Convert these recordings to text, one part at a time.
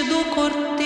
do cortejo.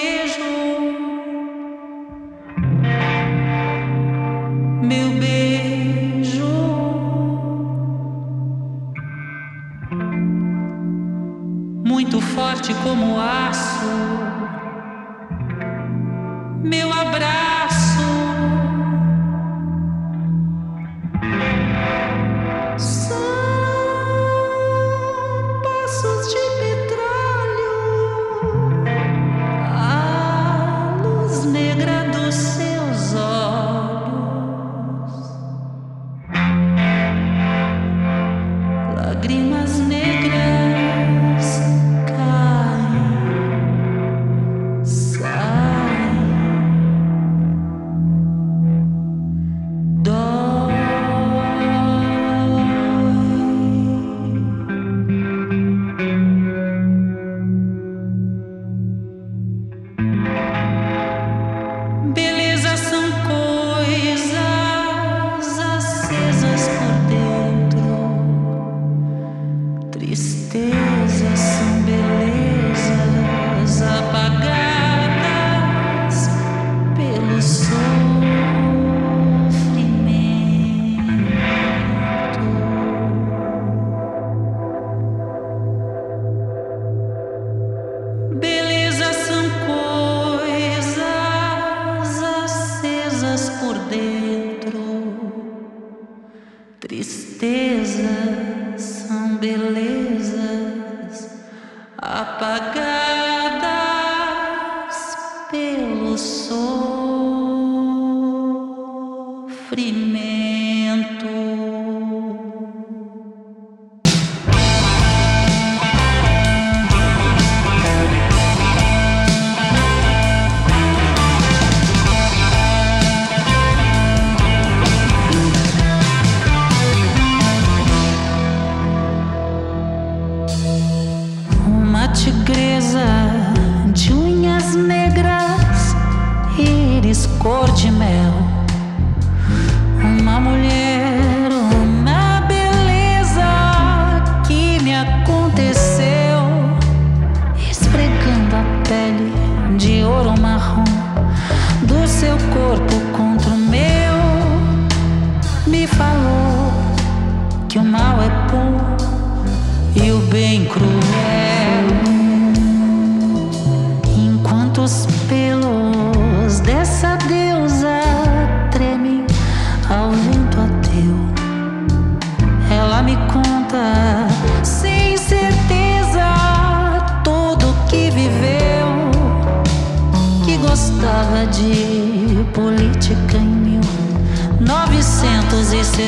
корчим.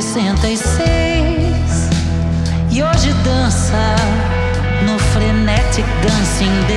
66 e hoje dança no Frenetic Dancing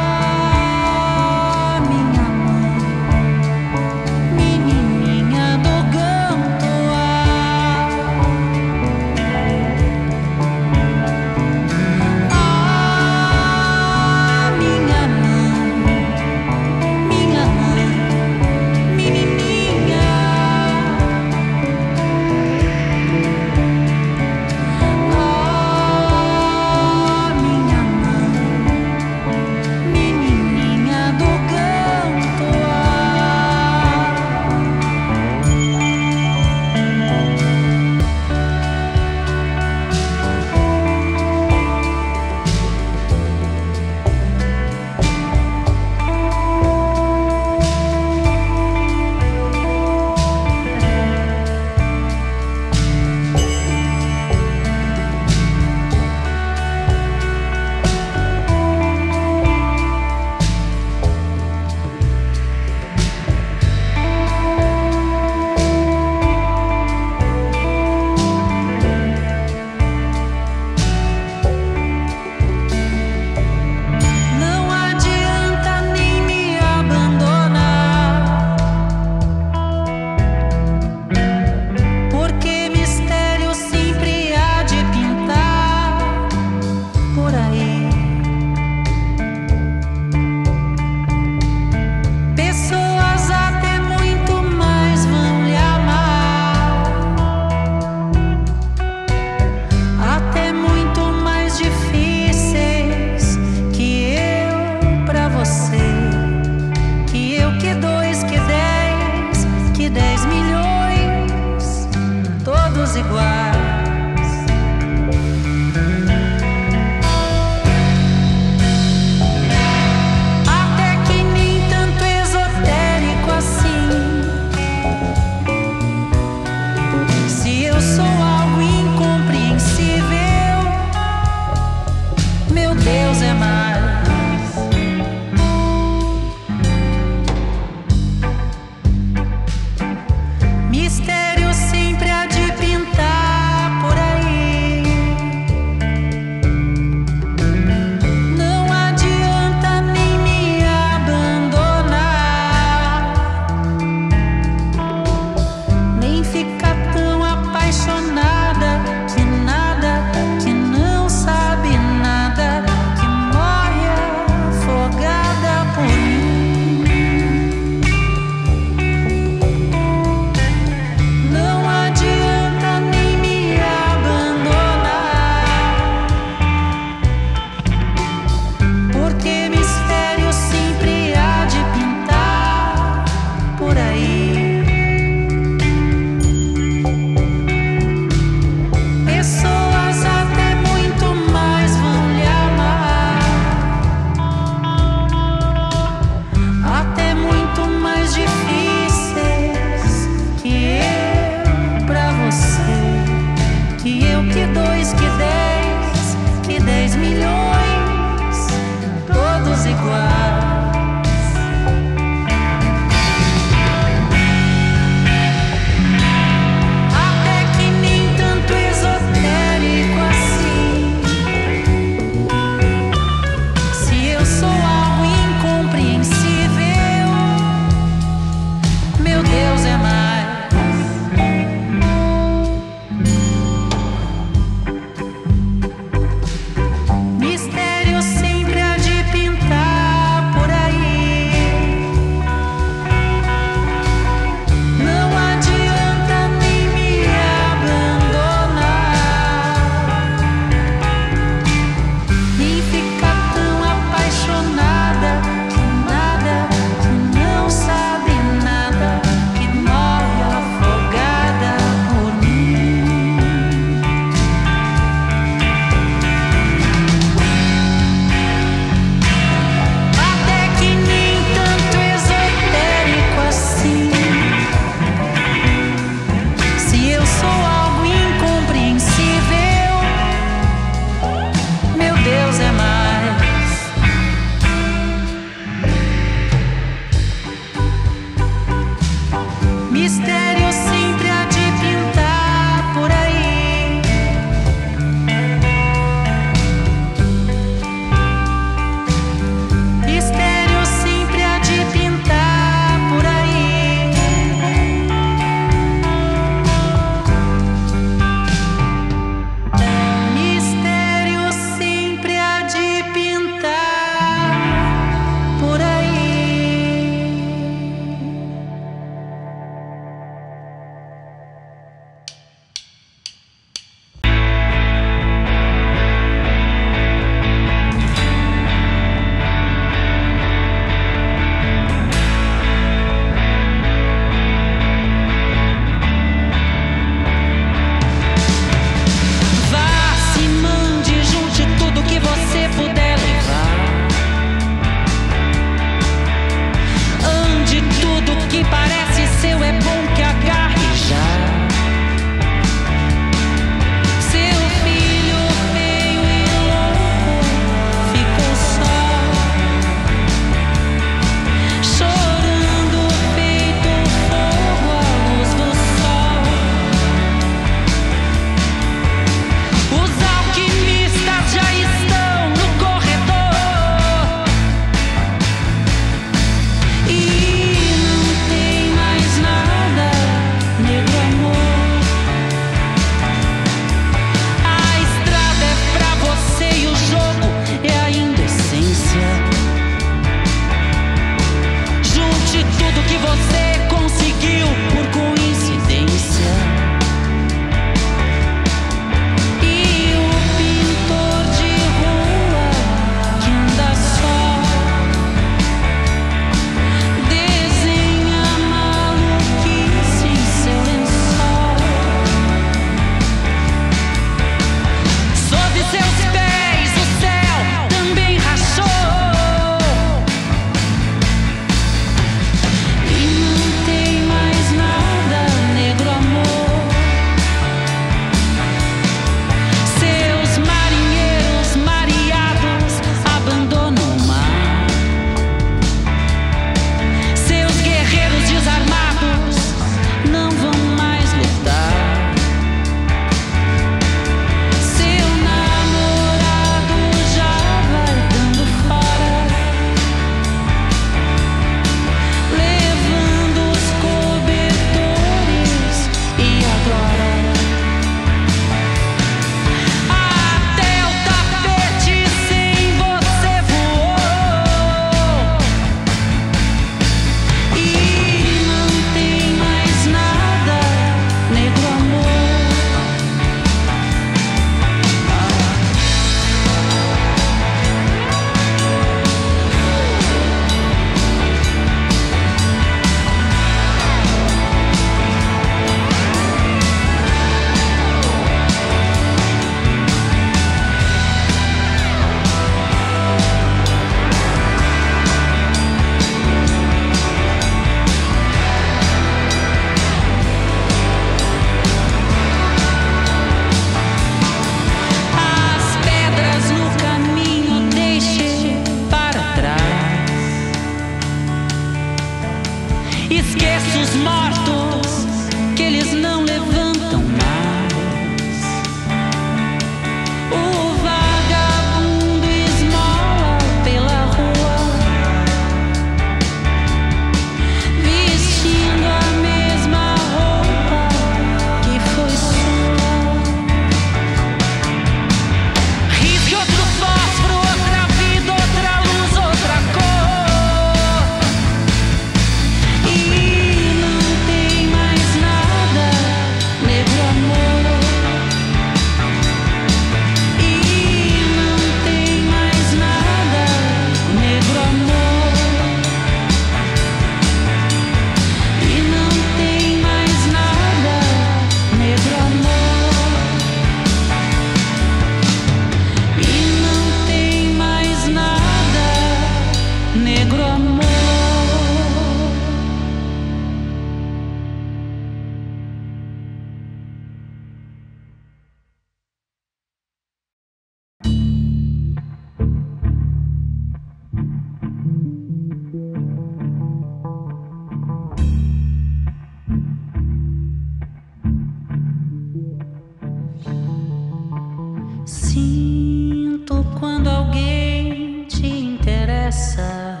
sinto quando alguém te interessa.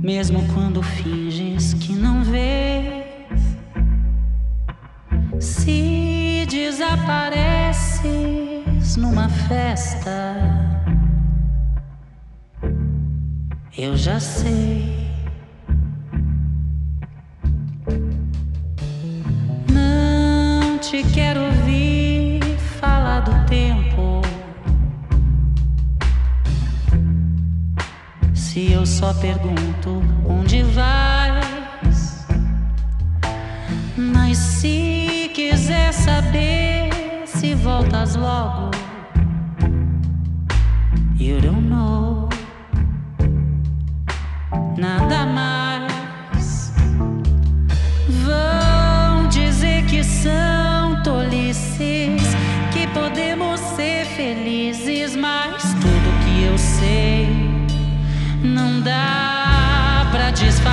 Mesmo quando finges que não vês, se desapareces numa festa, eu já sei. Quero ouvir falar do tempo. Se eu só pergunto onde vais, mas se quiser saber se voltas logo, you don't know nada mais. just fine.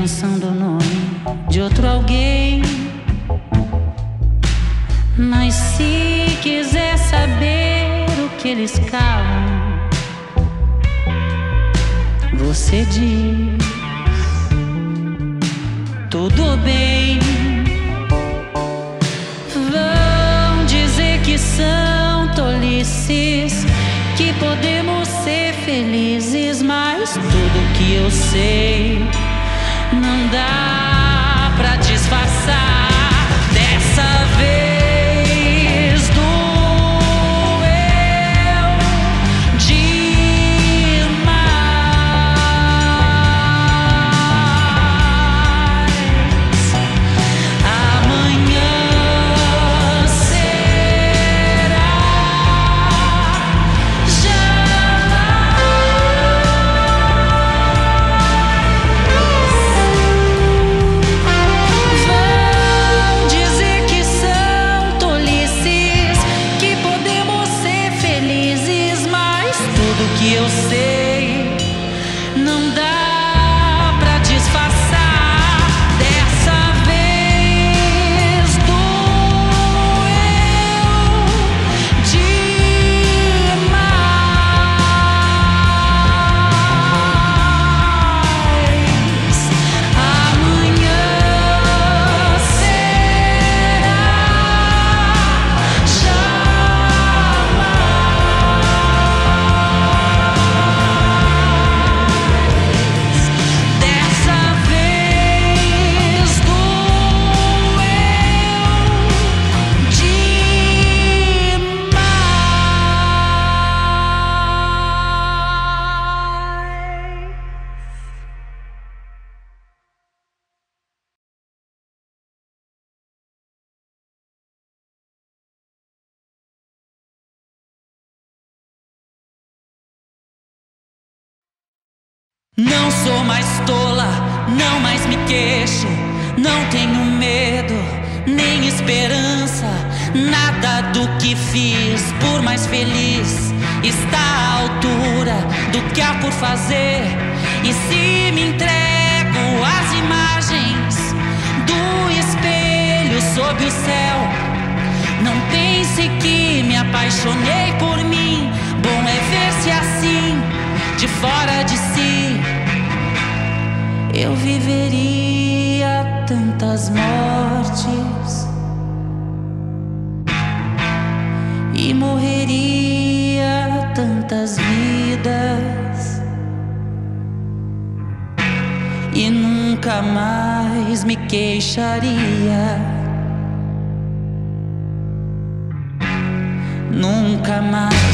pensando o nome de outro alguém. Mas se quiser saber o que eles calam, você diz: Tudo bem. Vão dizer que são tolices, que podemos ser felizes, mas tudo que eu sei não sou mais tola, não mais me queixo. Não tenho medo, nem esperança. Nada do que fiz, por mais feliz, está à altura do que há por fazer. E se me entrego às imagens do espelho sob o céu, não pense que me apaixonei por mim. Bom é ver-se assim, de fora de si eu viveria tantas mortes e morreria tantas vidas e nunca mais me queixaria. Nunca mais.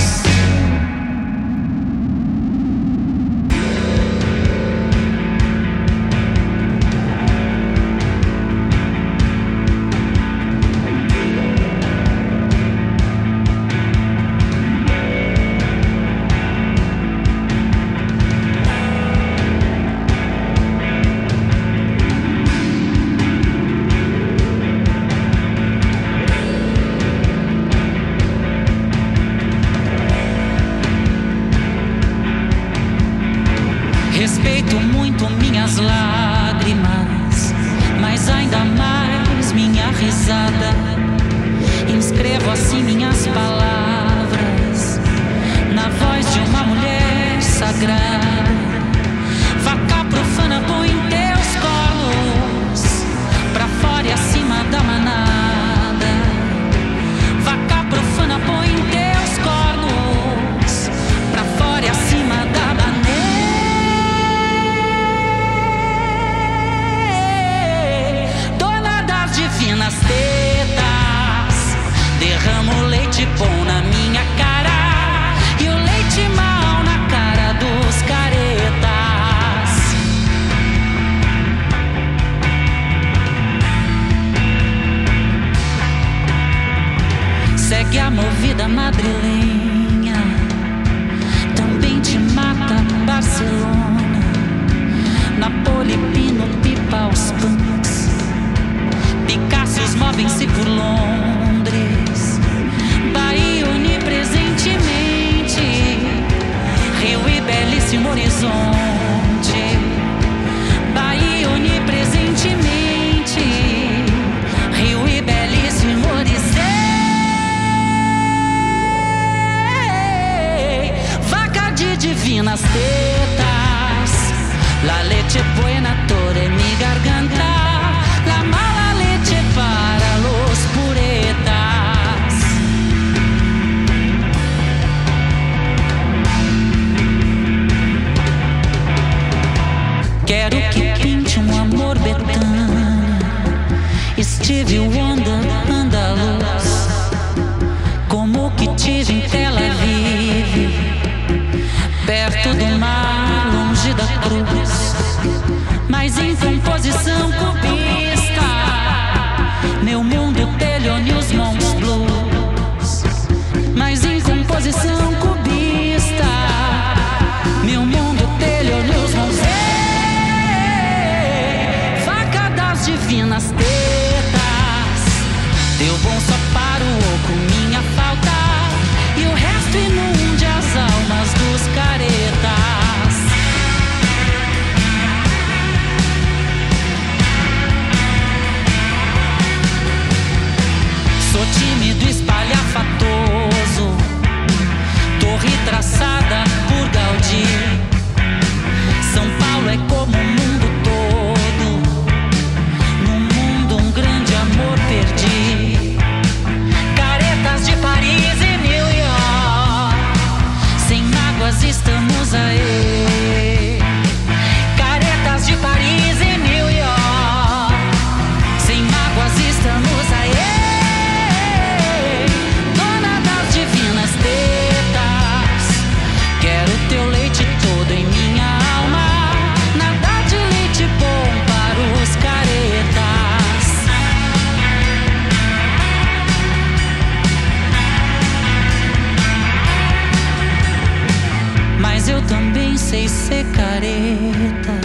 sem ser careta.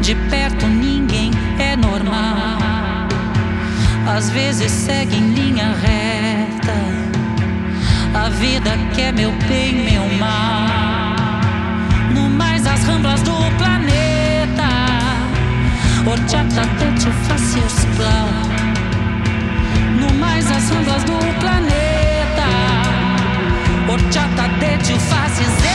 De perto ninguém é normal. Às vezes segue em linha reta. A vida que é meu bem, meu mal. No mais as ramblas do planeta. Orchata, tete, facios, plau. No mais as ramblas do planeta. Horchata, tete, faces,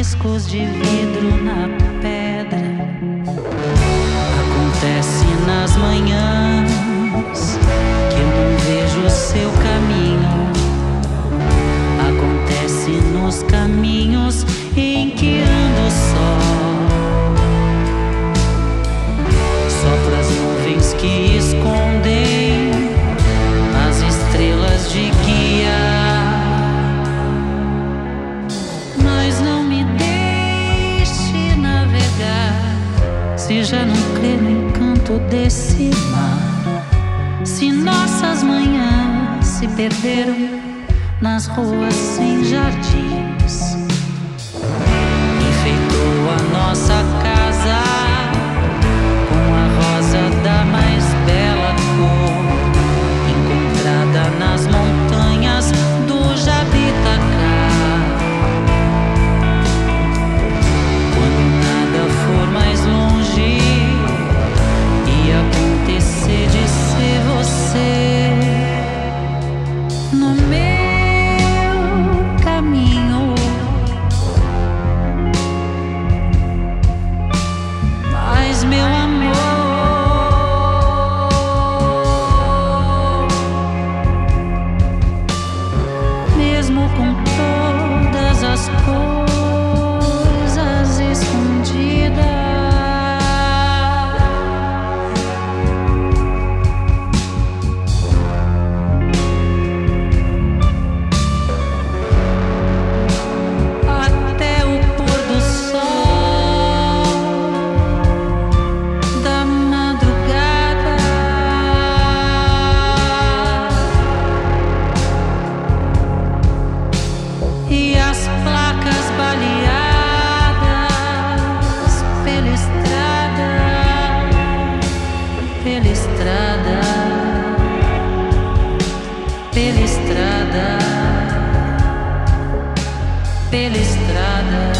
riscos de vidro na pedra. Acontece nas manhãs que eu não vejo o seu caminho. Acontece nos caminhos desse mar. Se nossas manhãs se perderam nas ruas sem jardins, pela estrada,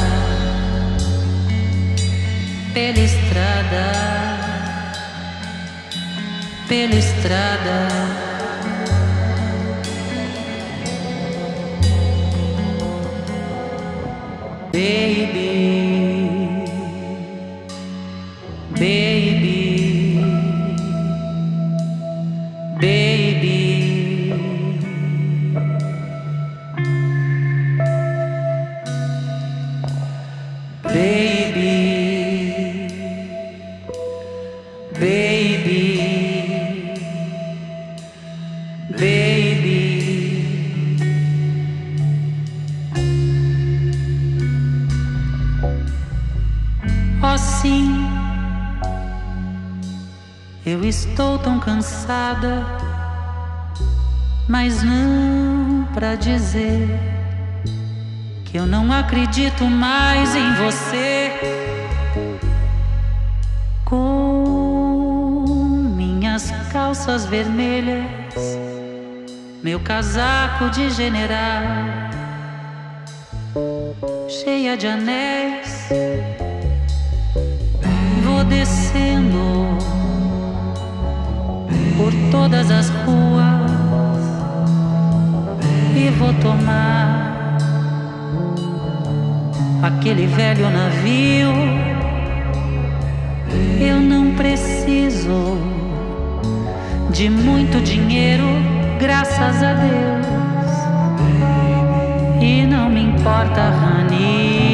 pela estrada, pela estrada. Baby. Mas não para dizer que eu não acredito mais em você. Com minhas calças vermelhas, meu casaco de general, cheia de anéis, vou descendo por todas as ruas vou tomar aquele velho navio. Eu não preciso de muito dinheiro, graças a Deus. E não me importa, Rani.